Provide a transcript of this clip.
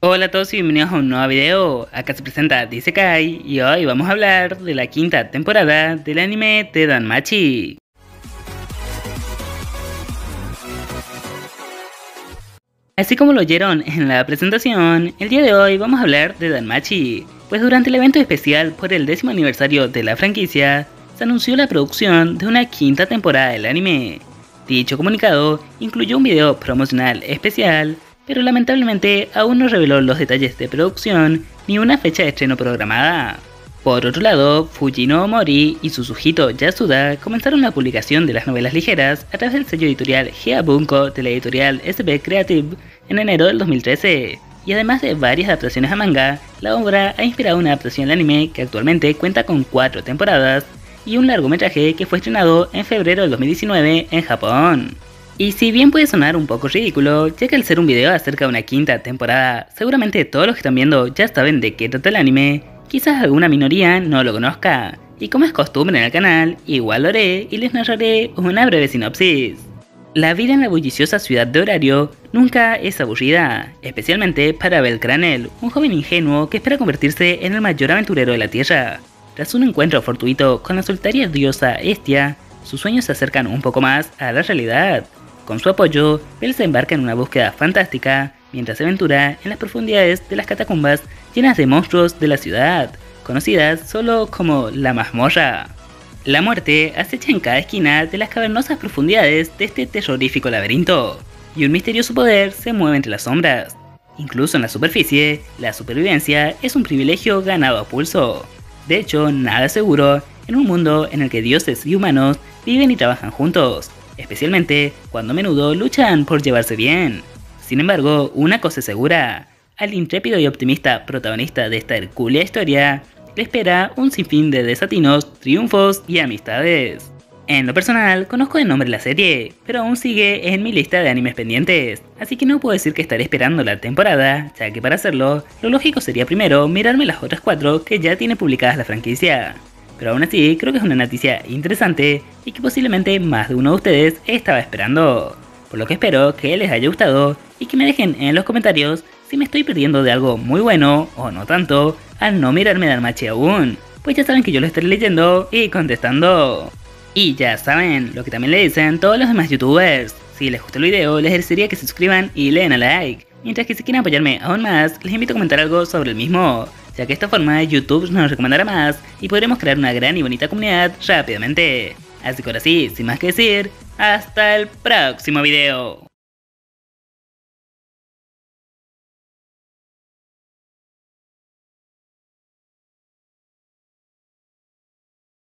Hola a todos y bienvenidos a un nuevo video, acá se presenta Disekai y hoy vamos a hablar de la quinta temporada del anime de Danmachi. Así como lo oyeron en la presentación, el día de hoy vamos a hablar de Danmachi, pues durante el evento especial por el décimo aniversario de la franquicia, se anunció la producción de una quinta temporada del anime. Dicho comunicado incluyó un video promocional especial pero lamentablemente aún no reveló los detalles de producción ni una fecha de estreno programada. Por otro lado, Fujino Mori y Suzuhito Yasuda comenzaron la publicación de las novelas ligeras a través del sello editorial Bunko de la editorial SB Creative en enero del 2013. Y además de varias adaptaciones a manga, la obra ha inspirado una adaptación al anime que actualmente cuenta con cuatro temporadas y un largometraje que fue estrenado en febrero del 2019 en Japón. Y si bien puede sonar un poco ridículo, ya que al ser un video acerca de una quinta temporada, seguramente todos los que están viendo ya saben de qué trata el anime, quizás alguna minoría no lo conozca. Y como es costumbre en el canal, igual lo haré y les narraré una breve sinopsis. La vida en la bulliciosa ciudad de Horario nunca es aburrida, especialmente para Belcranel, un joven ingenuo que espera convertirse en el mayor aventurero de la Tierra. Tras un encuentro fortuito con la solitaria diosa Estia, sus sueños se acercan un poco más a la realidad. Con su apoyo, Bell se embarca en una búsqueda fantástica mientras se aventura en las profundidades de las catacumbas llenas de monstruos de la ciudad, conocidas solo como la mazmorra. La muerte acecha en cada esquina de las cavernosas profundidades de este terrorífico laberinto, y un misterioso poder se mueve entre las sombras. Incluso en la superficie, la supervivencia es un privilegio ganado a pulso. De hecho, nada seguro en un mundo en el que dioses y humanos viven y trabajan juntos, especialmente cuando a menudo luchan por llevarse bien. Sin embargo, una cosa es segura, al intrépido y optimista protagonista de esta hercúlea historia le espera un sinfín de desatinos, triunfos y amistades. En lo personal, conozco el nombre de la serie, pero aún sigue en mi lista de animes pendientes, así que no puedo decir que estaré esperando la temporada, ya que para hacerlo, lo lógico sería primero mirarme las otras cuatro que ya tiene publicadas la franquicia. Pero aún así, creo que es una noticia interesante y que posiblemente más de uno de ustedes estaba esperando. Por lo que espero que les haya gustado y que me dejen en los comentarios si me estoy perdiendo de algo muy bueno o no tanto al no mirarme Darmachi aún. Pues ya saben que yo lo estaré leyendo y contestando. Y ya saben, lo que también le dicen todos los demás youtubers. Si les gustó el video, les agradecería que se suscriban y le den a like. Mientras que si quieren apoyarme aún más, les invito a comentar algo sobre el mismo ya que esta forma YouTube nos recomendará más y podremos crear una gran y bonita comunidad rápidamente. Así que ahora sí, sin más que decir, hasta el próximo video.